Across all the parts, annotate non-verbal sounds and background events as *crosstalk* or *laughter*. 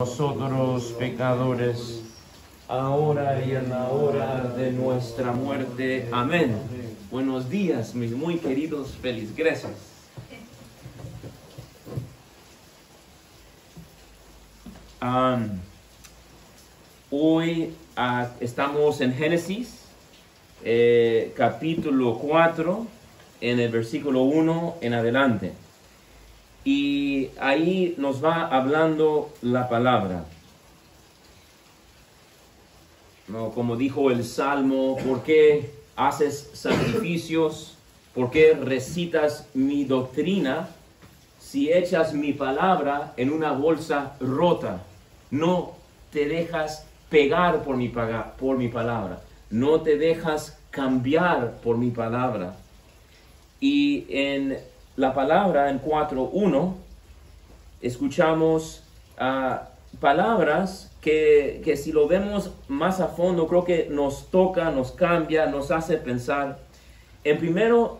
nosotros pecadores, ahora y en la hora de nuestra muerte. Amén. Buenos días, mis muy queridos feligreses. Am, hoy ah, estamos en Génesis, eh, capítulo 4, en el versículo 1 en adelante. Y ahí nos va hablando la palabra. No, como dijo el Salmo, ¿por qué haces sacrificios? ¿Por qué recitas mi doctrina? Si echas mi palabra en una bolsa rota, no te dejas pegar por mi, por mi palabra, no te dejas cambiar por mi palabra. Y en la palabra, en 4.1, escuchamos ah, palabras que, que si lo vemos más a fondo, creo que nos toca, nos cambia, nos hace pensar. En primero,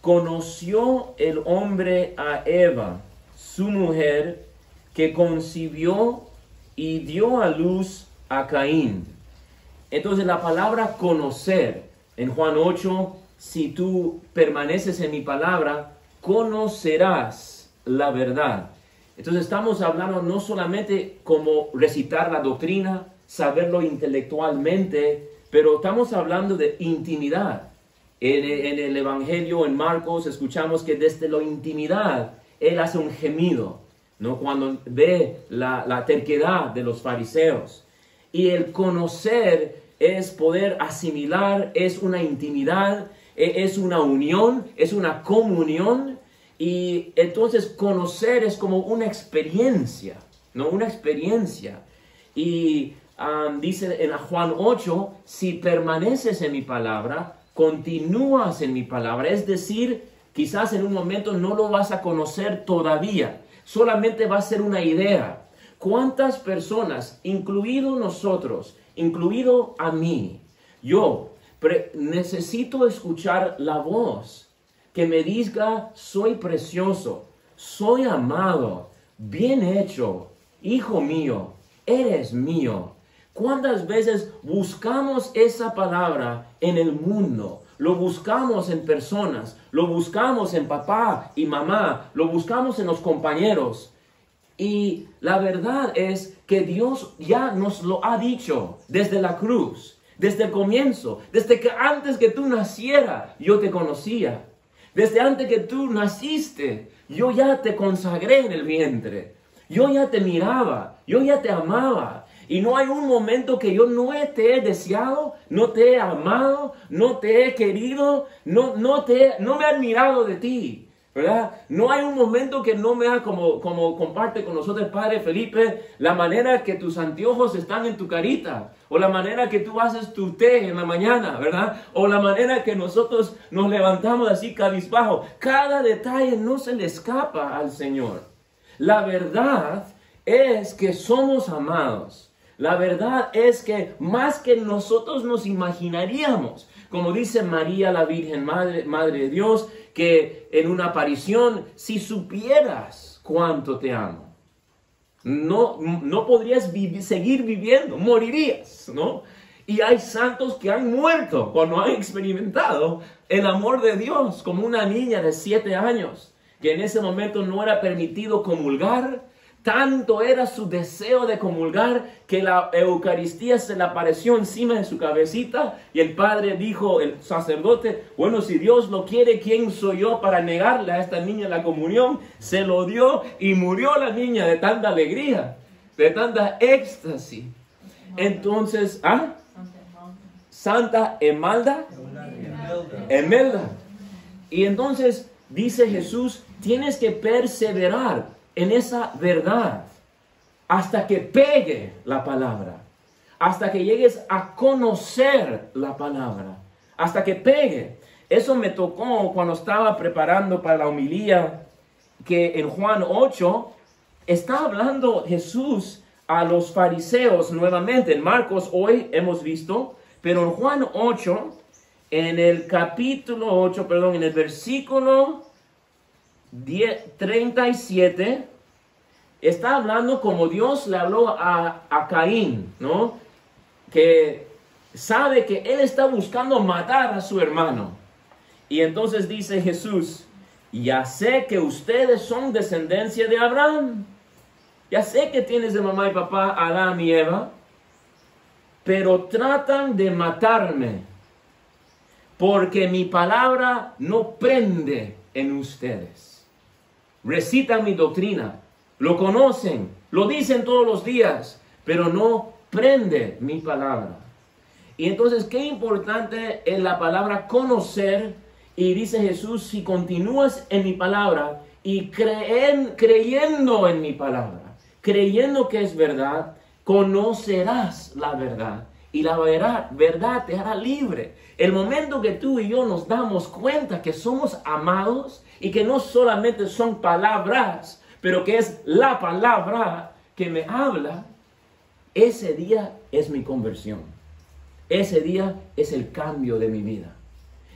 conoció el hombre a Eva, su mujer, que concibió y dio a luz a Caín. Entonces la palabra conocer en Juan 8, si tú permaneces en mi palabra, conocerás la verdad. Entonces estamos hablando no solamente como recitar la doctrina, saberlo intelectualmente, pero estamos hablando de intimidad. En, el Evangelio, en Marcos, escuchamos que desde la intimidad Él hace un gemido, ¿no? Cuando ve la, la terquedad de los fariseos. Y el conocer es poder asimilar, es una intimidad, e- es una unión, es una comunión. Y entonces conocer es como una experiencia, ¿no? Una experiencia. Y dice en Juan 8, si permaneces en mi palabra, continúas en mi palabra. Es decir, quizás en un momento no lo vas a conocer todavía, solamente va a ser una idea. ¿Cuántas personas, incluido nosotros, incluido a mí, yo, necesito escuchar la voz que me diga, soy precioso, soy amado, bien hecho, hijo mío, eres mío. ¿Cuántas veces buscamos esa palabra en el mundo? Lo buscamos en personas, lo buscamos en papá y mamá, lo buscamos en los compañeros. Y la verdad es que Dios ya nos lo ha dicho desde la cruz, desde el comienzo, desde que antes que tú naciera, yo te conocía. Desde antes que tú naciste, yo ya te consagré en el vientre. Yo ya te miraba, yo ya te amaba. Y no hay un momento que yo no te he deseado, no te he amado, no te he querido, no, no, te, no me he admirado de ti. No hay un momento que no me ha, como, como comparte con nosotros Padre Felipe, la manera que tus anteojos están en tu carita, o la manera que tú haces tu té en la mañana, ¿verdad? O la manera que nosotros nos levantamos así cabizbajo. Cada detalle no se le escapa al Señor. La verdad es que somos amados. La verdad es que más que nosotros nos imaginaríamos, como dice María la Virgen Madre, Madre de Dios, que en una aparición, si supieras cuánto te amo, no, no podrías vivi- seguir viviendo, morirías, ¿no? Y hay santos que han muerto cuando han experimentado el amor de Dios, como una niña de siete años, que en ese momento no era permitido comulgar, tanto era su deseo de comulgar que la Eucaristía se le apareció encima de su cabecita y el padre dijo, el sacerdote, bueno, si Dios lo quiere, ¿quién soy yo para negarle a esta niña la comunión? Se lo dio y murió la niña de tanta alegría, de tanta éxtasis. Entonces, ¿ah? Santa Emalda, Emelda. Y entonces dice Jesús, tienes que perseverar en esa verdad hasta que pegue la palabra, hasta que llegues a conocer la palabra, hasta que pegue. Eso me tocó cuando estaba preparando para la homilía, que en Juan 8 está hablando Jesús a los fariseos nuevamente. En Marcos hoy hemos visto, pero en Juan 8, en el capítulo 8, perdón, en el versículo 10, 37, está hablando como Dios le habló a, a Caín, ¿no? Que sabe que él está buscando matar a su hermano. Y entonces dice Jesús, ya sé que ustedes son descendencia de Abraham. Ya sé que tienes de mamá y papá Adán y Eva, pero tratan de matarme porque mi palabra no prende en ustedes. Recitan mi doctrina, lo conocen, lo dicen todos los días, pero no prende mi palabra. Y entonces, qué importante es la palabra conocer. Y dice Jesús, si continúas en mi palabra y creen, creyendo en mi palabra, creyendo que es verdad, conocerás la verdad. Y la verdad, verdad te hará libre. El momento que tú y yo nos damos cuenta que somos amados y que no solamente son palabras, pero que es la palabra que me habla, ese día es mi conversión. Ese día es el cambio de mi vida.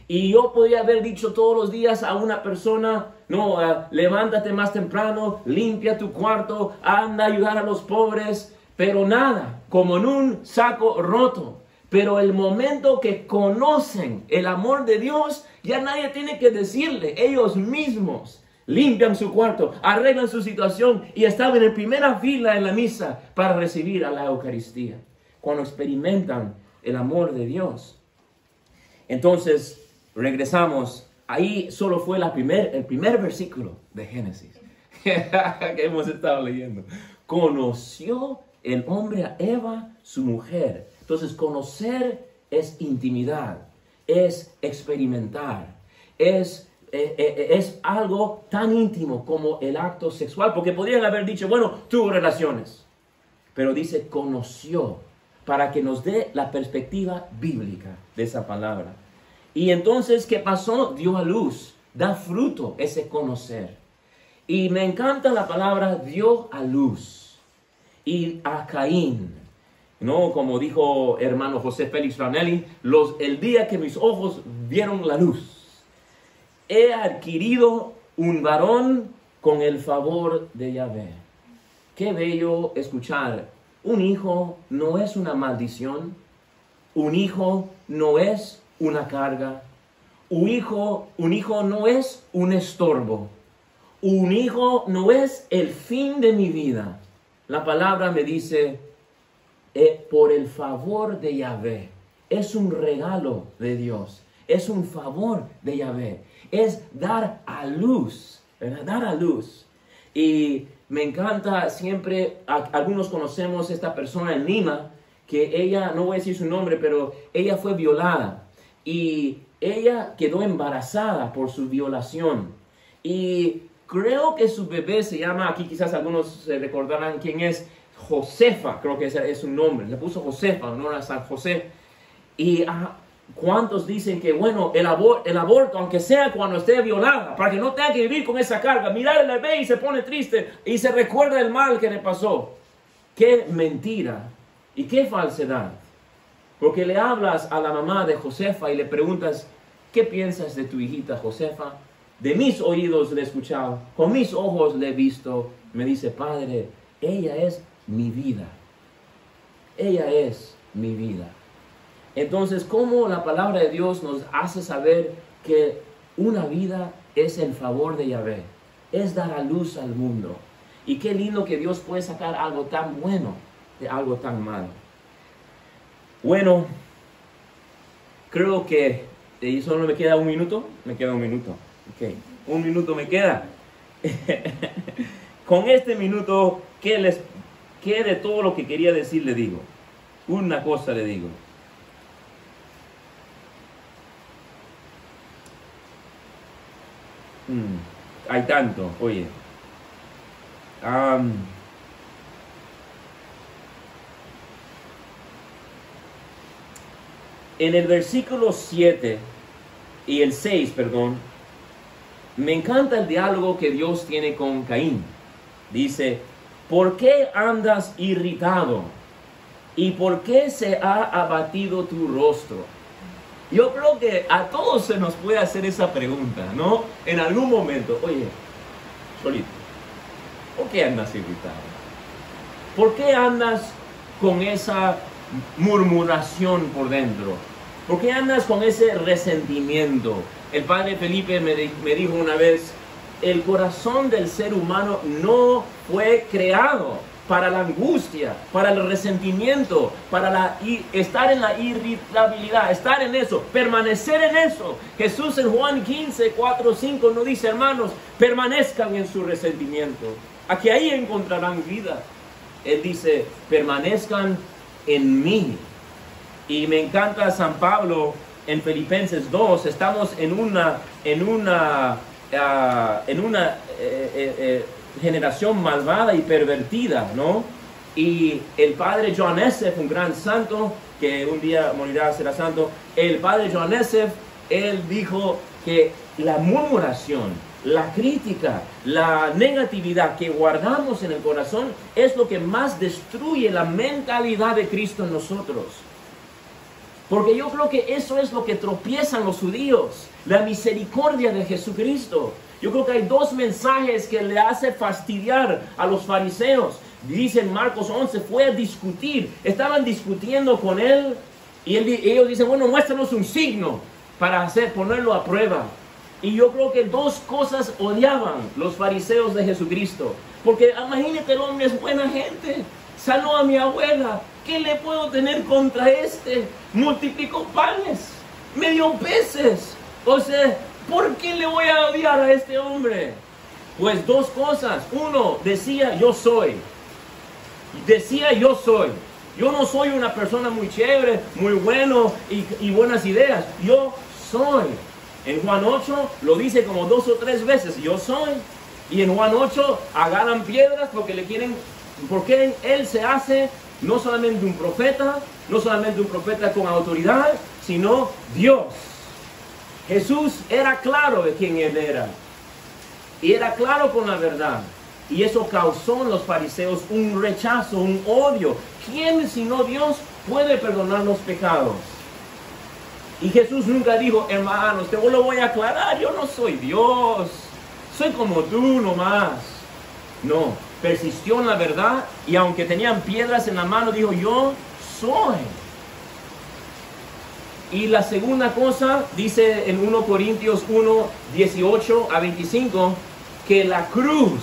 Y yo podría haber dicho todos los días a una persona, no, uh, levántate más temprano, limpia tu cuarto, anda a ayudar a los pobres, pero nada, como en un saco roto. Pero el momento que conocen el amor de Dios, ya nadie tiene que decirle, ellos mismos limpian su cuarto, arreglan su situación y están en primera fila en la misa para recibir a la Eucaristía. Cuando experimentan el amor de Dios. Entonces, regresamos. Ahí solo fue la primer, el primer versículo de Génesis *laughs* que hemos estado leyendo. Conoció el hombre a Eva, su mujer. Entonces, conocer es intimidad, es experimentar, es, eh, eh, es algo tan íntimo como el acto sexual, porque podrían haber dicho, bueno, tuvo relaciones, pero dice, conoció, para que nos dé la perspectiva bíblica de esa palabra. Y entonces, ¿qué pasó? Dio a luz, da fruto ese conocer. Y me encanta la palabra dio a luz y a Caín. No, como dijo hermano José Félix Ranelli, los, el día que mis ojos vieron la luz, he adquirido un varón con el favor de Yahvé. Qué bello escuchar. Un hijo no es una maldición. Un hijo no es una carga. Un hijo, un hijo no es un estorbo. Un hijo no es el fin de mi vida. La palabra me dice, eh, por el favor de Yahvé, es un regalo de Dios, es un favor de Yahvé, es dar a luz, dar a luz. Y me encanta siempre, algunos conocemos esta persona en Lima, que ella, no voy a decir su nombre, pero ella fue violada. Y ella quedó embarazada por su violación. Y Creo que su bebé se llama, aquí quizás algunos se recordarán quién es, Josefa, creo que ese es su nombre. Le puso Josefa, honor a San José. Y ah, ¿cuántos dicen que, bueno, el, el aborto, aunque sea cuando esté violada, para que no tenga que vivir con esa carga, mirar el bebé y se pone triste y se recuerda el mal que le pasó? Qué mentira y qué falsedad. Porque le hablas a la mamá de Josefa y le preguntas, ¿qué piensas de tu hijita Josefa? de mis oídos le he escuchado, con mis ojos le he visto. Me dice, Padre, ella es mi vida. Ella es mi vida. Entonces, ¿cómo la palabra de Dios nos hace saber que una vida es el favor de Yahvé? Es dar a luz al mundo. Y qué lindo que Dios puede sacar algo tan bueno de algo tan malo. Bueno, creo que ¿y solo me queda un minuto. Me queda un minuto. Ok, un minuto me queda. *laughs* Con este minuto, ¿qué, les, ¿qué de todo lo que quería decir le digo? Una cosa le digo. Mm, hay tanto, oye. en el versículo 7 y el 6, perdón, me encanta el diálogo que Dios tiene con Caín. Dice, ¿por qué andas irritado? ¿Y por qué se ha abatido tu rostro? Yo creo que a todos se nos puede hacer esa pregunta, ¿no? En algún momento, oye, solito, ¿Por qué andas irritado? ¿Por qué andas con esa murmuración por dentro? ¿Por qué andas con ese resentimiento? El padre Felipe me, me dijo una vez, el corazón del ser humano no fue creado para la angustia, para el resentimiento, para la, estar en la irritabilidad, estar en eso, permanecer en eso. Jesús en Juan 15, 4, 5 nos dice, hermanos, permanezcan en su resentimiento. Aquí ahí encontrarán vida. Él dice, permanezcan en mí. Y me encanta San Pablo en Filipenses 2, estamos en una, en una, ah, en una eh, eh, generación malvada y pervertida, ¿no? Y el padre John Esseff, un gran santo, que un día morirá, será santo, el padre John Esseff, él dijo que la murmuración, la crítica, la negatividad que guardamos en el corazón es lo que más destruye la mentalidad de Cristo en nosotros. Porque yo creo que eso es lo que tropiezan los judíos, la misericordia de Jesucristo. Yo creo que hay dos mensajes que le hace fastidiar a los fariseos. Dicen Marcos 11, fue a discutir. Estaban discutiendo con él y ellos dicen, bueno, muéstranos un signo para hacer, ponerlo a prueba. Y yo creo que dos cosas odiaban los fariseos de Jesucristo. Porque imagínate, el hombre es buena gente. Sanó a mi abuela. ¿Qué le puedo tener contra este? Multiplicó panes. Me dio peces. O sea, ¿Por qué le voy a odiar a este hombre? Pues dos cosas. Uno, decía yo soy. Decía yo soy. Yo no soy una persona muy chévere, muy bueno y, buenas ideas. Yo soy. En Juan 8 lo dice como dos o tres veces. Yo soy. Y en Juan 8 agarran piedras porque le quieren, porque él se hace no solamente un profeta, no solamente un profeta con autoridad, sino Dios. Jesús era claro de quién él era. Y era claro con la verdad. Y eso causó en los fariseos un rechazo, un odio. ¿Quién sino Dios puede perdonar los pecados? Y Jesús nunca dijo, hermanos, te lo voy a aclarar, yo no soy Dios. Soy como tú nomás. No, persistió en la verdad y aunque tenían piedras en la mano, dijo, yo soy. Y la segunda cosa, dice en 1 Corintios 1, 18 a 25, que la cruz,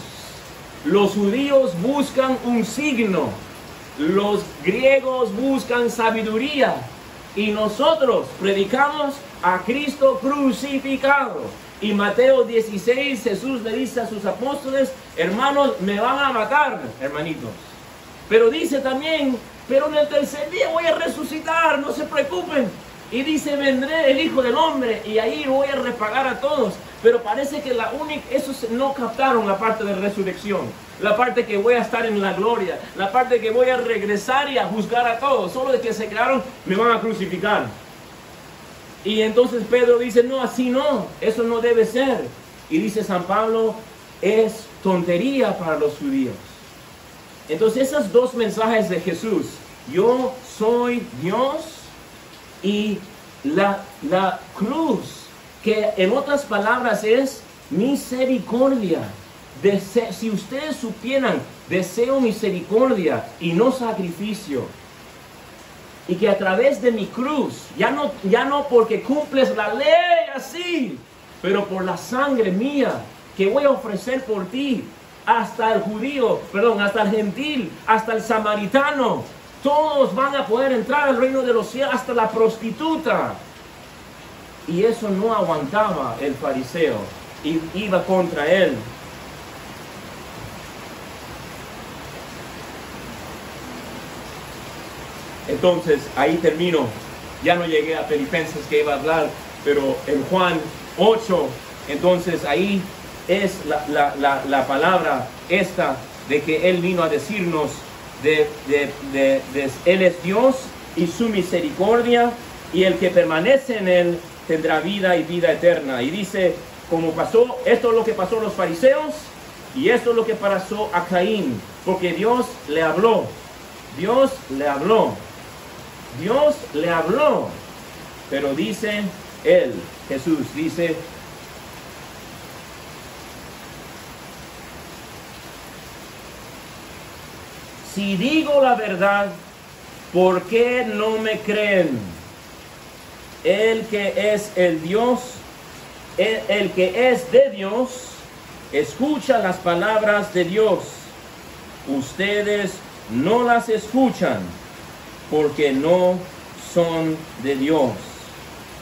los judíos buscan un signo, los griegos buscan sabiduría y nosotros predicamos a Cristo crucificado. Y Mateo 16, Jesús le dice a sus apóstoles, hermanos, me van a matar, hermanitos. Pero dice también, pero en el tercer día voy a resucitar, no se preocupen. Y dice, vendré el Hijo del Hombre y ahí voy a repagar a todos. Pero parece que la única, esos no captaron la parte de resurrección. La parte que voy a estar en la gloria. La parte que voy a regresar y a juzgar a todos. Solo de que se quedaron, me van a crucificar. Y entonces Pedro dice, no, así no. Eso no debe ser. Y dice San Pablo, es tontería para los judíos. Entonces esos dos mensajes de Jesús, yo soy Dios y la, la cruz, que en otras palabras es misericordia. si ustedes supieran, deseo misericordia y no sacrificio. Y que a través de mi cruz, ya no, ya no porque cumples la ley así, pero por la sangre mía que voy a ofrecer por ti, hasta el judío, perdón, hasta el gentil, hasta el samaritano, todos van a poder entrar al reino de los cielos, hasta la prostituta. Y eso no aguantaba el fariseo y iba contra él. Entonces, ahí termino. Ya no llegué a Filipenses que iba a hablar, pero en Juan 8, entonces ahí es la, la palabra esta de que Él vino a decirnos de, Él es Dios y su misericordia, y el que permanece en Él tendrá vida y vida eterna. Y dice, como pasó, esto es lo que pasó a los fariseos, y esto es lo que pasó a Caín, porque Dios le habló, Dios le habló, Dios le habló, pero dice Él, Jesús, dice, si digo la verdad, ¿por qué no me creen? El que es el Dios, el, el que es de Dios, escucha las palabras de Dios. Ustedes no las escuchan porque no son de Dios.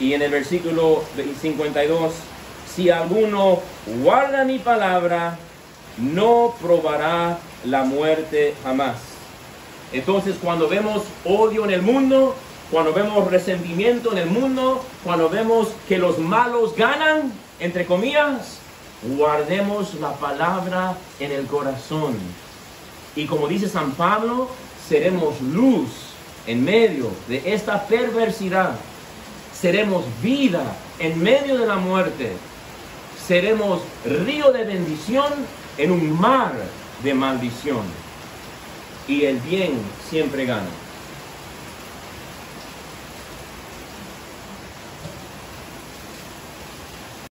Y en el versículo 52, si alguno guarda mi palabra, no probará la muerte jamás. Entonces cuando vemos odio en el mundo, cuando vemos resentimiento en el mundo, cuando vemos que los malos ganan, entre comillas, guardemos la palabra en el corazón. Y como dice San Pablo, seremos luz en medio de esta perversidad. Seremos vida en medio de la muerte. Seremos río de bendición en un mar de maldición. Y el bien siempre gana.